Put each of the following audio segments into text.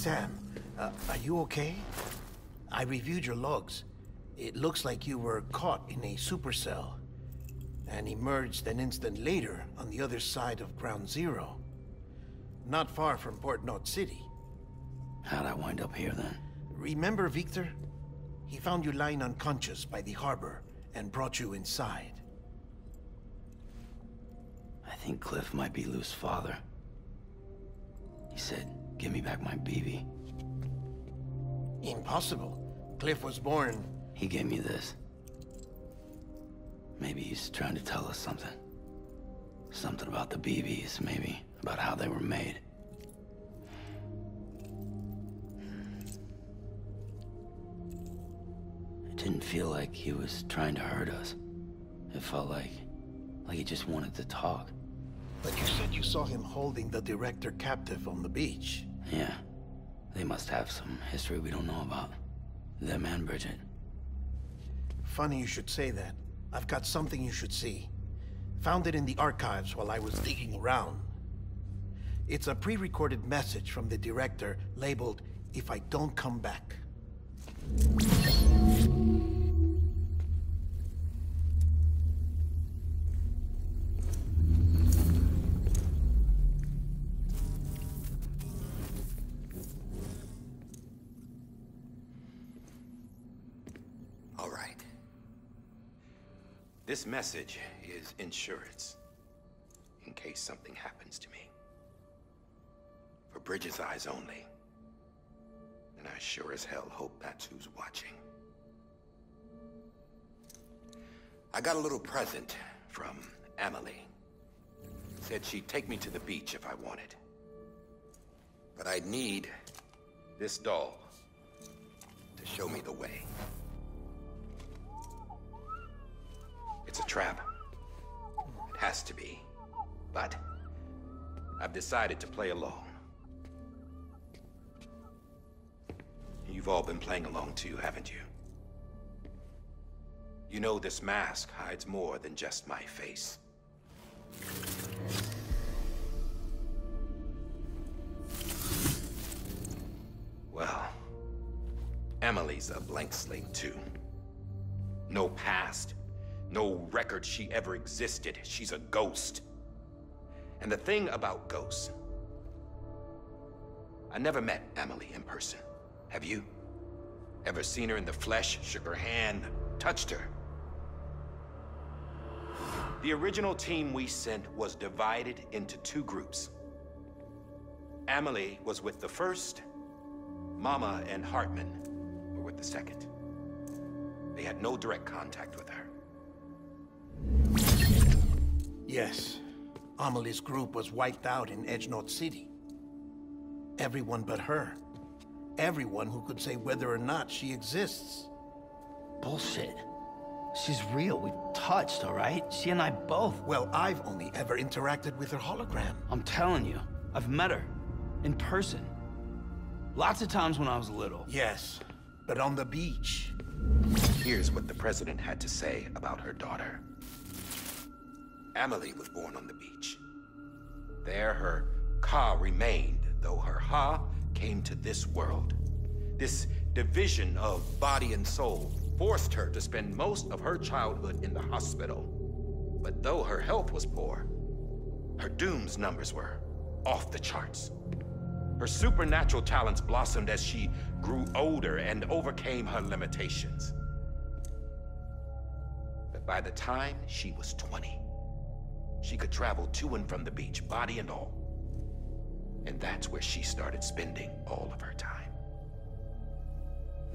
Sam, uh, are you okay? I reviewed your logs. It looks like you were caught in a supercell and emerged an instant later on the other side of Ground Zero. Not far from Port Knot City. How'd I wind up here then? Remember Victor? He found you lying unconscious by the harbor and brought you inside. I think Cliff might be Lou's father. He said, give me back my BB. Impossible. Cliff was born... He gave me this. Maybe he's trying to tell us something. Something about the BBs, maybe. About how they were made. It didn't feel like he was trying to hurt us. It felt like... like he just wanted to talk. But you said you saw him holding the director captive on the beach. Yeah. They must have some history we don't know about. Them and Bridget. Funny you should say that. I've got something you should see. Found it in the archives while I was digging around. It's a pre-recorded message from the director labeled, If I Don't Come Back. This message is insurance. In case something happens to me. For Bridget's eyes only. And I sure as hell hope that's who's watching. I got a little present from Amelie. Said she'd take me to the beach if I wanted. But I'd need this doll to show me the way. It's a trap. It has to be. But I've decided to play along. You've all been playing along too, haven't you? You know this mask hides more than just my face. Well, Amelie's a blank slate too. No past, no record she ever existed. She's a ghost. And the thing about ghosts, I never met Amelie in person. Have you? Ever seen her in the flesh, shook her hand, touched her? The original team we sent was divided into two groups. Amelie was with the first, Mama and Hartman were with the second. They had no direct contact with her. Yes. Amelie's group was wiped out in Edge Knot City. Everyone but her. Everyone who could say whether or not she exists. Bullshit. She's real. We've touched, all right? She and I both. Well, I've only ever interacted with her hologram. I'm telling you, I've met her. In person. Lots of times when I was little. Yes, but on the beach. Here's what the president had to say about her daughter. Amelie was born on the beach. There her Ka remained, though her Ha came to this world. This division of body and soul forced her to spend most of her childhood in the hospital. But though her health was poor, her Doom's numbers were off the charts. Her supernatural talents blossomed as she grew older and overcame her limitations. But by the time she was 20, she could travel to and from the beach, body and all. And that's where she started spending all of her time.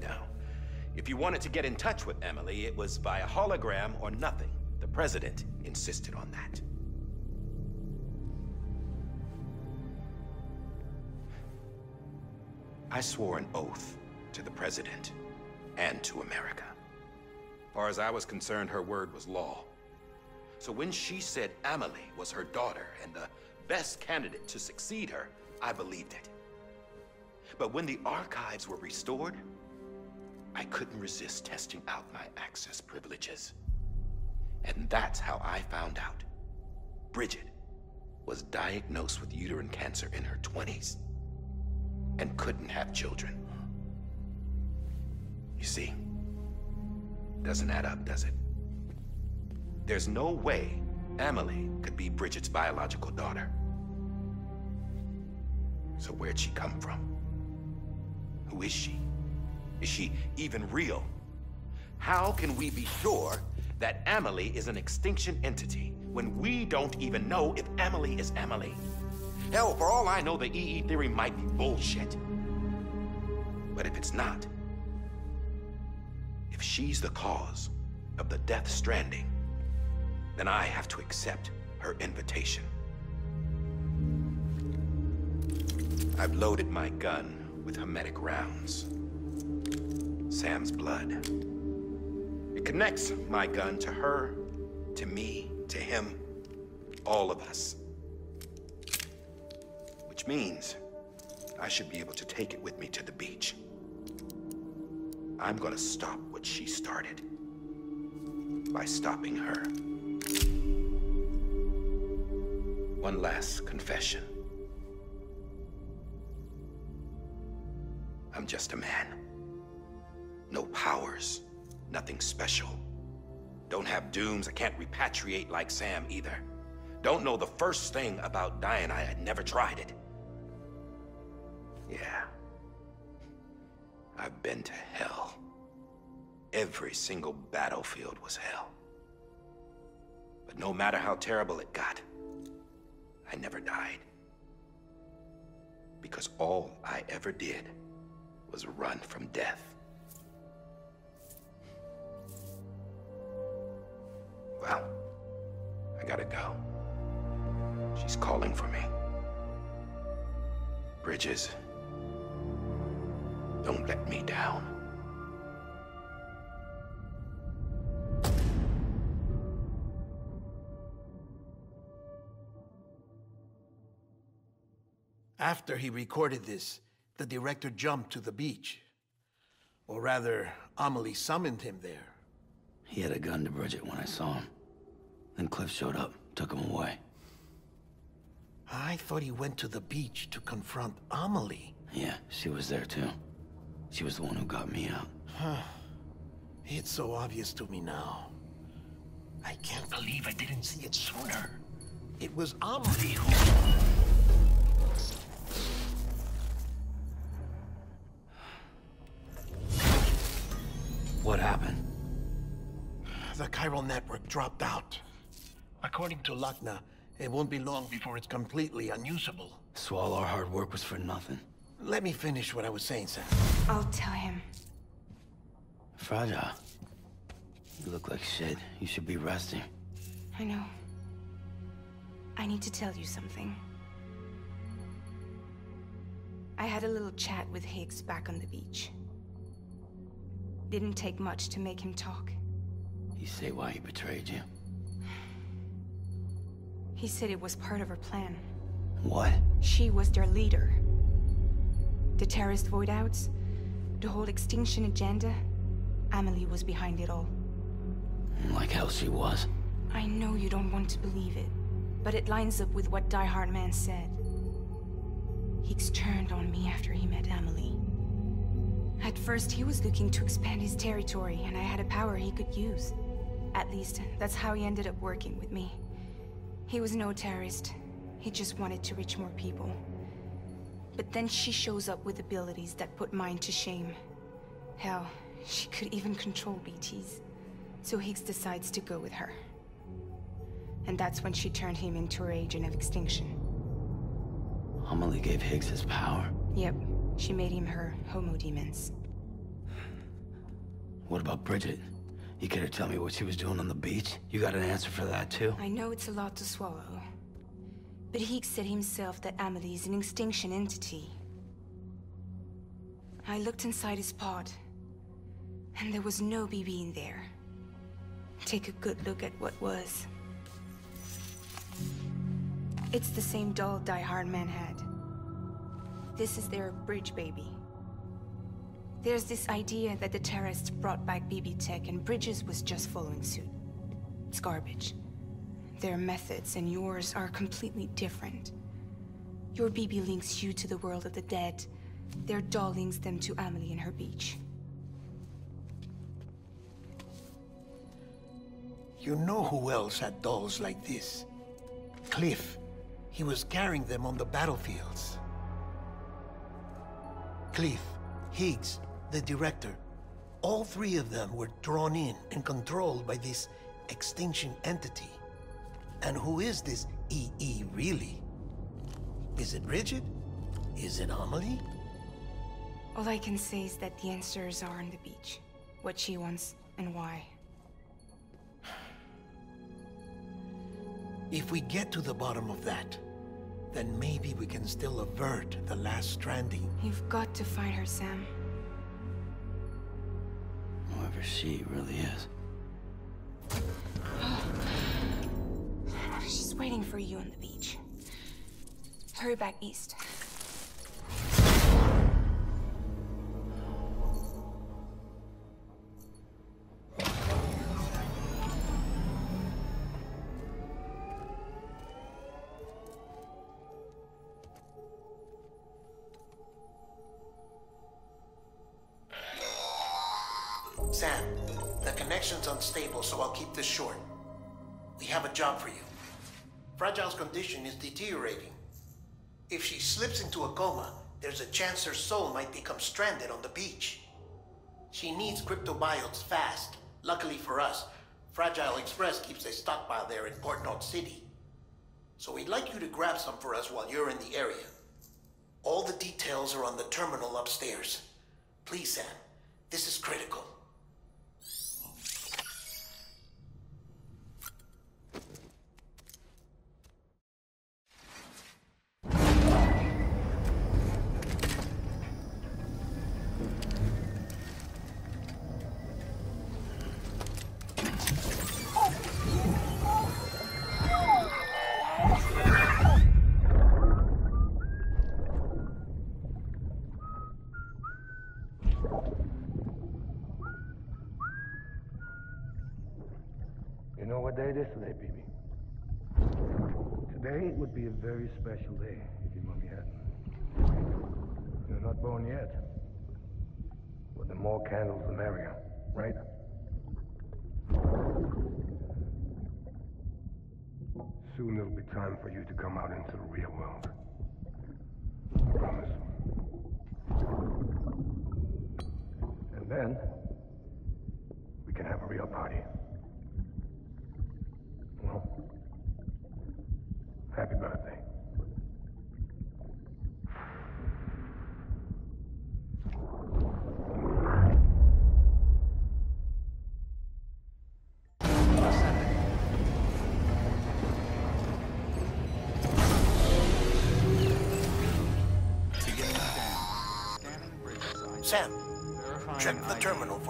Now, if you wanted to get in touch with Amelie, it was via hologram or nothing. The president insisted on that. I swore an oath to the president and to America. Far as I was concerned, her word was law. So when she said Amelie was her daughter and the best candidate to succeed her, I believed it. But when the archives were restored, I couldn't resist testing out my access privileges. And that's how I found out. Bridget was diagnosed with uterine cancer in her 20s. and couldn't have children. You see, doesn't add up, does it? There's no way Amelie could be Bridget's biological daughter. So where'd she come from? Who is she? Is she even real? How can we be sure that Amelie is an extinction entity when we don't even know if Amelie is Amelie? Hell, for all I know, the EE theory might be bullshit. But if it's not, if she's the cause of the Death Stranding, then I have to accept her invitation. I've loaded my gun with hematic rounds. Sam's blood. It connects my gun to her, to me, to him, all of us. Which means I should be able to take it with me to the beach. I'm gonna stop what she started by stopping her. One last confession. I'm just a man. No powers, nothing special. Don't have dooms, I can't repatriate like Sam either. Don't know the first thing about dying, I had never tried it. Yeah. I've been to hell. Every single battlefield was hell. But no matter how terrible it got, I never died. Because all I ever did was run from death. Well, I gotta go. She's calling for me. Bridges, don't let me down. After he recorded this, the director jumped to the beach. Or rather, Amelie summoned him there. He had a gun to Bridget when I saw him. Then Cliff showed up, took him away. I thought he went to the beach to confront Amelie. Yeah, she was there too. She was the one who got me out. It's so obvious to me now. I can't believe I didn't see it sooner. It was Amelie who... The chiral network dropped out. According to Lockne, it won't be long before it's completely unusable. So all our hard work was for nothing. Let me finish what I was saying, Sam. I'll tell him. Fragile. You look like shit. You should be resting. I know. I need to tell you something. I had a little chat with Higgs back on the beach. Didn't take much to make him talk. You say why he betrayed you? He said it was part of her plan. What? She was their leader. The terrorist void outs, the whole extinction agenda, Amelie was behind it all. Like hell she was. I know you don't want to believe it, but it lines up with what Die-Hardman said. Higgs turned on me after he met Amelie. At first, he was looking to expand his territory, and I had a power he could use. At least, that's how he ended up working with me. He was no terrorist. He just wanted to reach more people. But then she shows up with abilities that put mine to shame. Hell, she could even control BTs. So Higgs decides to go with her. And that's when she turned him into her agent of extinction. Amelie gave Higgs his power. Yep, she made him her homo demens. What about Bridget? You care to tell me what she was doing on the beach? You got an answer for that too? I know it's a lot to swallow. But Higgs said himself that Amelie is an extinction entity. I looked inside his pod, and there was no BB in there. Take a good look at what was. It's the same doll Die-Hardman had. This is their bridge baby. There's this idea that the terrorists brought back BB tech and Bridges was just following suit. It's garbage. Their methods and yours are completely different. Your BB links you to the world of the dead, Their doll links them to Amelie and her beach. You know who else had dolls like this? Cliff. He was carrying them on the battlefields. Cliff, Higgs, the director, all three of them were drawn in and controlled by this extinction entity. And who is this EE really? Is it Bridget? Is it Amelie? All I can say is that the answers are on the beach. What she wants and why. If we get to the bottom of that, then maybe we can still avert the last stranding. You've got to find her, Sam. Whoever she really is. She's waiting for you on the beach. Hurry back east. Sam, the connection's unstable, so I'll keep this short. We have a job for you. Fragile's condition is deteriorating. If she slips into a coma, there's a chance her soul might become stranded on the beach. She needs cryptobiotes fast. Luckily for us, Fragile Express keeps a stockpile there in Port Knot City. So we'd like you to grab some for us while you're in the area. All the details are on the terminal upstairs. Please, Sam. This is critical. Very special day if. You're not born yet. But the more candles, the merrier, right? Soon it'll be time for you to come out into the real world. I Promise. And then, we can have a real party. Well, happy birthday.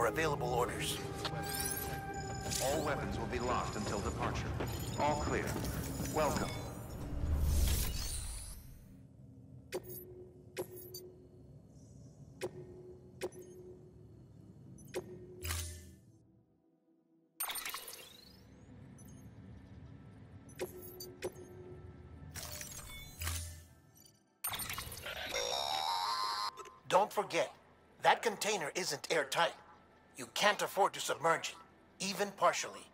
Available orders. All weapons will be locked until departure. All clear. Welcome. Don't forget, that container isn't airtight. You can't afford to submerge it, even partially.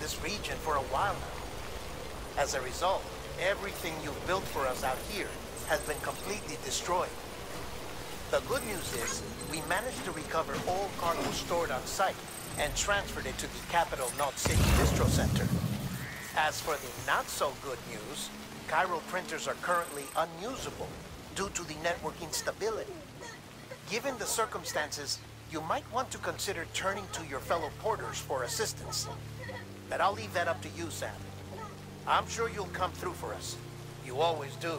This region for a while now. As a result, everything you've built for us out here has been completely destroyed. The good news is, we managed to recover all cargo stored on site and transferred it to the capital Knot City Distro Center. As for the not-so-good news, chiral printers are currently unusable due to the network instability. Given the circumstances, you might want to consider turning to your fellow porters for assistance. But I'll leave that up to you, Sam. I'm sure you'll come through for us. You always do.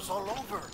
Was all over.